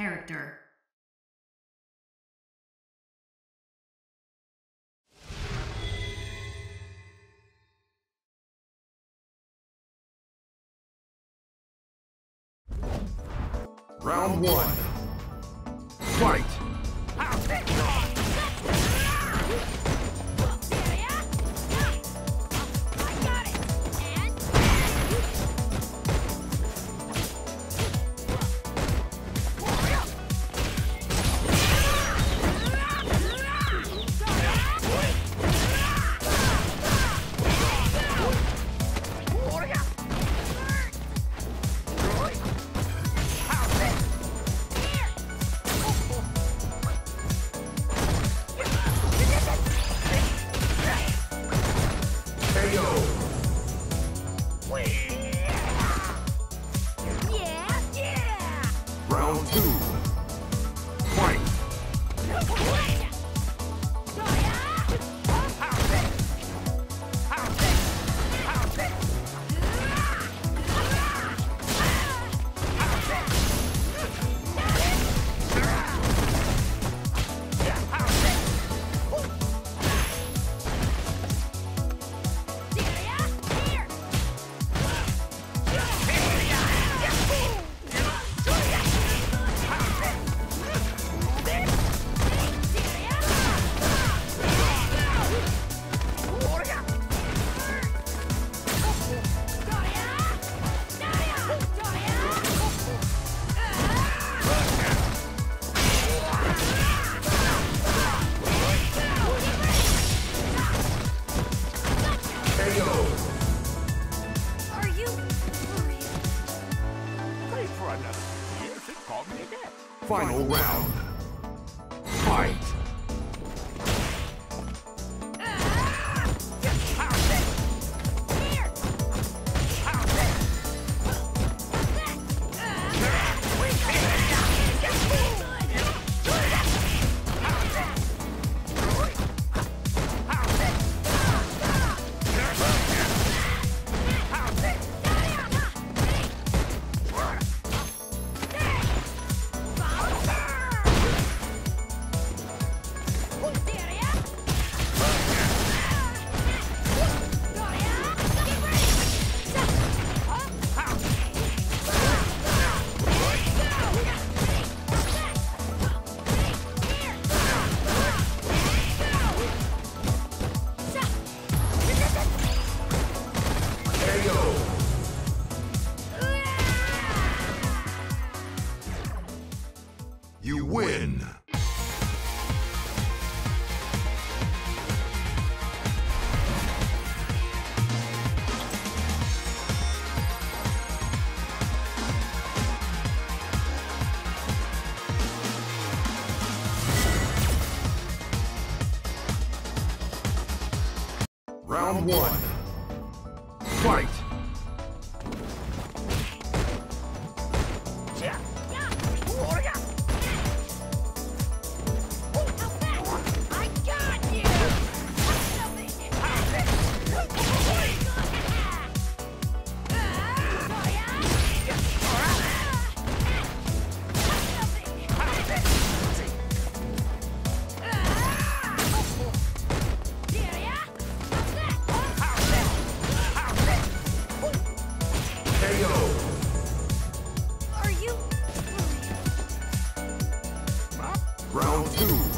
character Round one. Fight! two. round. Round one. Fight! Round two.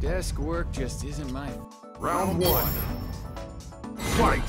Desk work just isn't my... Round one. Fight!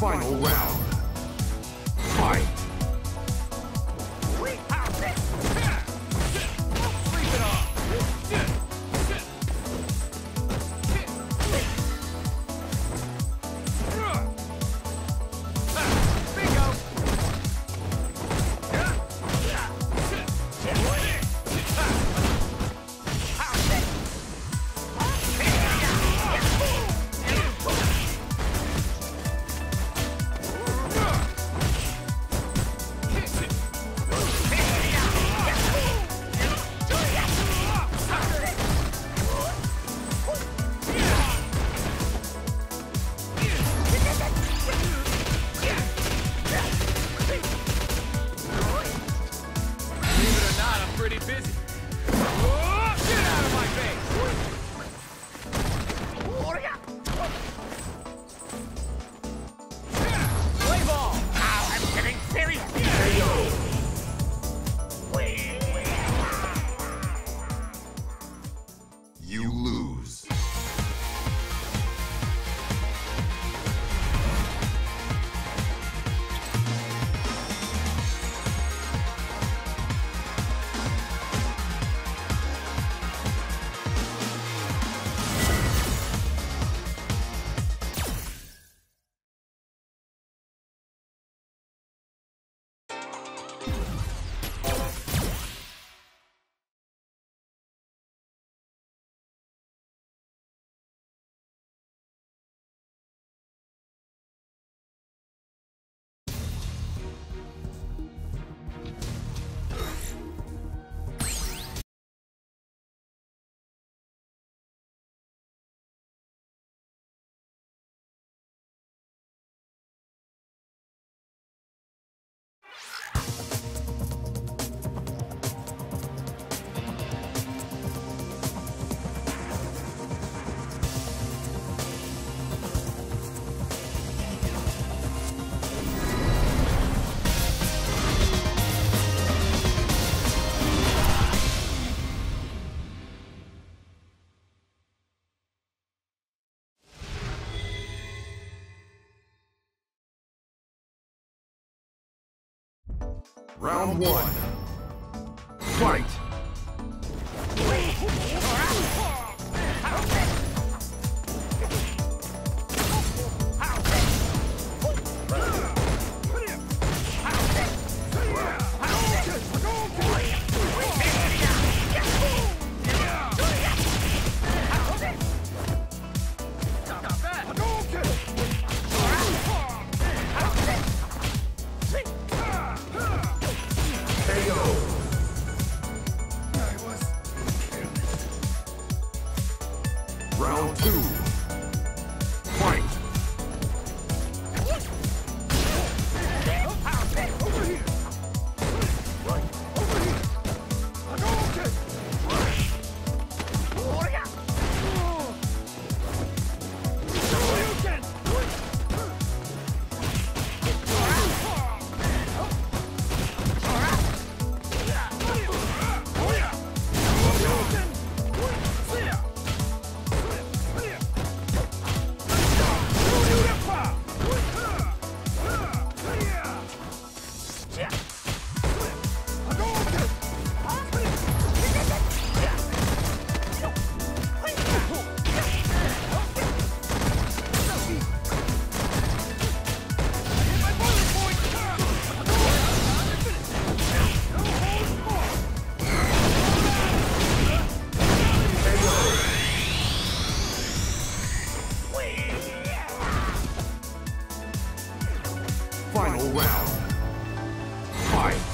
Final round. Fight! Round one. Fight! Final round. Fight!